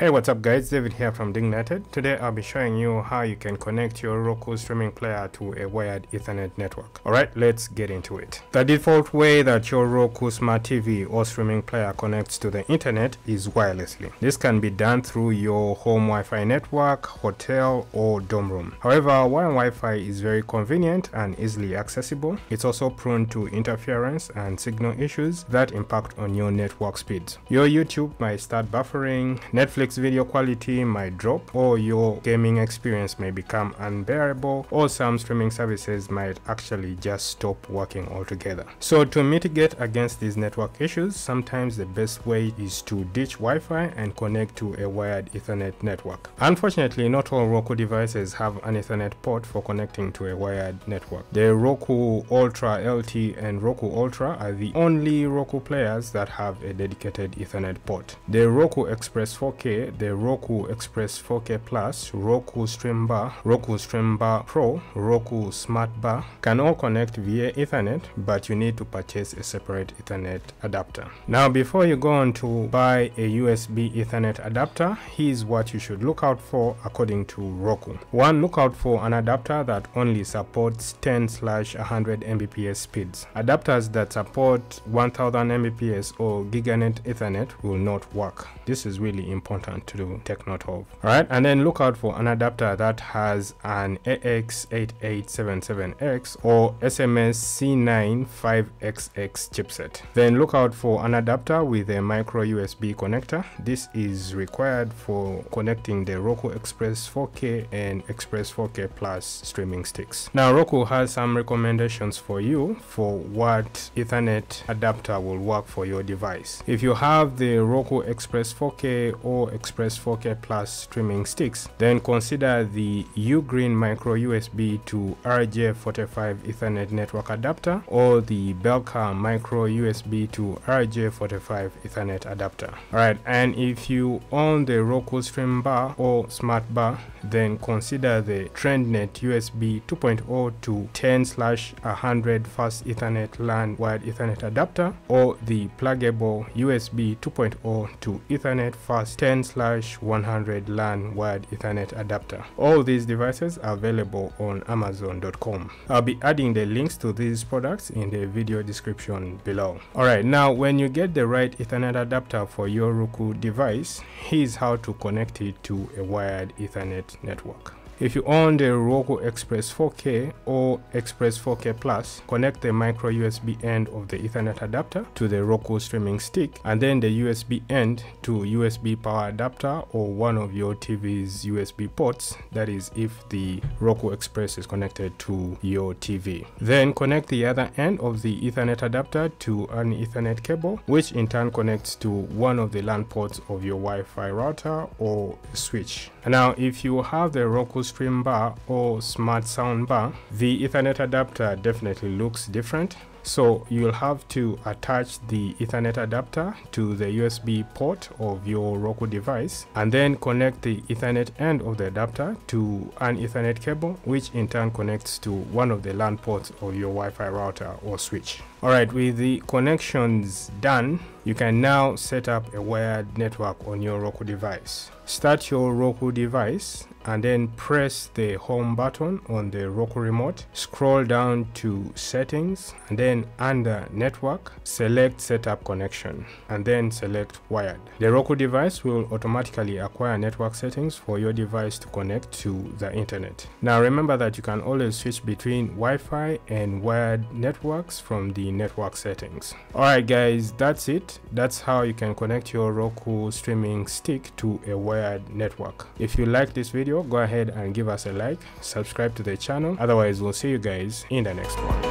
Hey what's up guys, David here from Dignited. Today I'll be showing you how you can connect your Roku streaming player to a wired ethernet network. Alright, let's get into it. The default way that your Roku smart TV or streaming player connects to the internet is wirelessly. This can be done through your home Wi-Fi network, hotel or dorm room. However, while Wi-Fi is very convenient and easily accessible, it's also prone to interference and signal issues that impact on your network speeds. Your YouTube might start buffering, Netflix video quality might drop or your gaming experience may become unbearable or some streaming services might actually just stop working altogether. So to mitigate against these network issues, sometimes the best way is to ditch Wi-Fi and connect to a wired Ethernet network. Unfortunately, not all Roku devices have an Ethernet port for connecting to a wired network. The Roku Ultra LT and Roku Ultra are the only Roku players that have a dedicated Ethernet port. The Roku Express 4K the Roku Express 4K Plus, Roku Stream Bar, Roku Stream Bar Pro, Roku Smart Bar can all connect via Ethernet, but you need to purchase a separate Ethernet adapter. Now, before you go on to buy a USB Ethernet adapter, here's what you should look out for according to Roku. One, look out for an adapter that only supports 10 100 Mbps speeds. Adapters that support 1000 Mbps or Gigabit Ethernet will not work. This is really important important to take note of. Alright, and then look out for an adapter that has an AX8877X or SMS C95XX chipset. Then look out for an adapter with a micro USB connector. This is required for connecting the Roku Express 4K and Express 4K Plus streaming sticks. Now Roku has some recommendations for you for what Ethernet adapter will work for your device. If you have the Roku Express 4K or Express 4K Plus streaming sticks, then consider the Ugreen micro USB to RJ45 Ethernet network adapter or the Belker micro USB to RJ45 Ethernet adapter. Alright, and if you own the Roku Stream Bar or Smart Bar, then consider the TrendNet USB 2.0 to 10 100 fast Ethernet LAN wired Ethernet adapter or the Plugable USB 2.0 to Ethernet fast 10 10 slash 100 LAN wired Ethernet adapter. All these devices are available on Amazon.com. I'll be adding the links to these products in the video description below. Alright, now when you get the right Ethernet adapter for your Roku device, here's how to connect it to a wired Ethernet network. If you own the Roku Express 4K or Express 4K Plus, connect the micro USB end of the Ethernet adapter to the Roku streaming stick and then the USB end to USB power adapter or one of your TV's USB ports, that is if the Roku Express is connected to your TV. Then connect the other end of the Ethernet adapter to an Ethernet cable, which in turn connects to one of the LAN ports of your Wi-Fi router or switch. Now, if you have the Roku Stream Bar or Smart Sound Bar, the Ethernet adapter definitely looks different so you'll have to attach the Ethernet adapter to the USB port of your Roku device and then connect the Ethernet end of the adapter to an Ethernet cable which in turn connects to one of the LAN ports of your Wi-Fi router or switch. Alright, with the connections done, you can now set up a wired network on your Roku device. Start your Roku device and then press the home button on the Roku remote. Scroll down to settings and then under network, select setup connection and then select wired. The Roku device will automatically acquire network settings for your device to connect to the internet. Now remember that you can always switch between Wi-Fi and wired networks from network settings. Alright guys, that's it. That's how you can connect your Roku streaming stick to a wired network. If you like this video, go ahead and give us a like, subscribe to the channel. Otherwise, we'll see you guys in the next one.